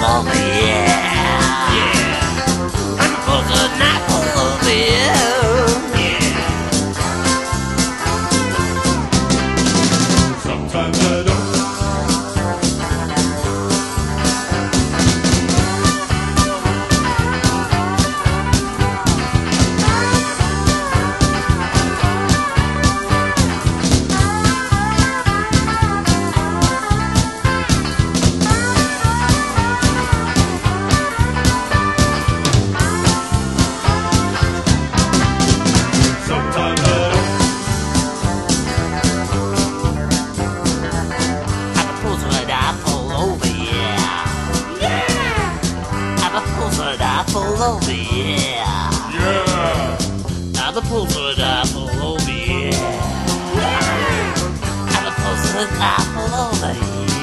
lonely, yeah. apple of the year. Yeah. Apple's an apple of the year. An apple.